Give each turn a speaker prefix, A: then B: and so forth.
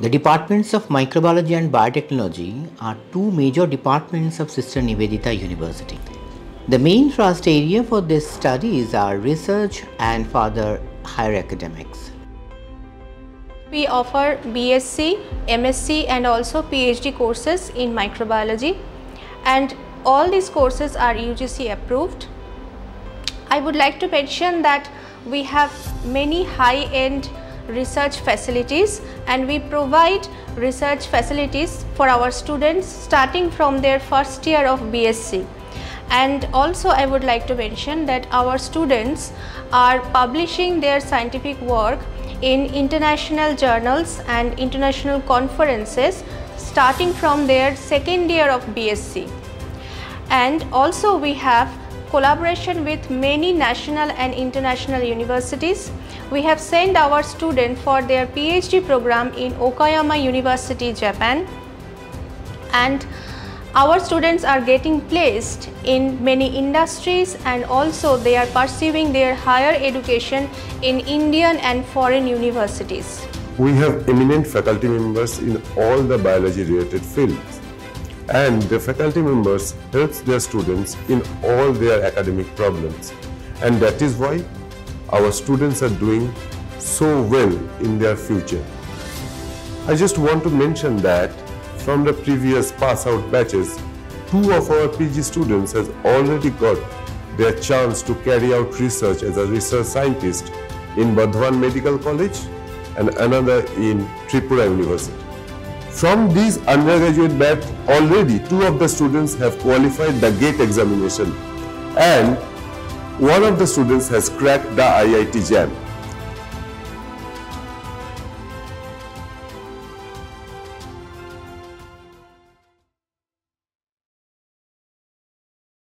A: The departments of microbiology and biotechnology are two major departments of Sister Nivedita University. The main thrust area for these studies are research and further higher academics.
B: We offer BSc, MSc and also PhD courses in microbiology and all these courses are UGC approved. I would like to mention that we have many high-end research facilities and we provide research facilities for our students starting from their first year of BSc. And also I would like to mention that our students are publishing their scientific work in international journals and international conferences starting from their second year of BSc. And also we have collaboration with many national and international universities. We have sent our students for their PhD program in Okayama University, Japan. And our students are getting placed in many industries and also they are pursuing their higher education in Indian and foreign universities.
C: We have eminent faculty members in all the biology related fields and the faculty members helps their students in all their academic problems and that is why our students are doing so well in their future. I just want to mention that from the previous pass out batches, two of our PG students has already got their chance to carry out research as a research scientist in Burdwan Medical College and another in Tripura University. From these undergraduate batch, already two of the students have qualified the GATE examination and one of the students has cracked the IIT JAM.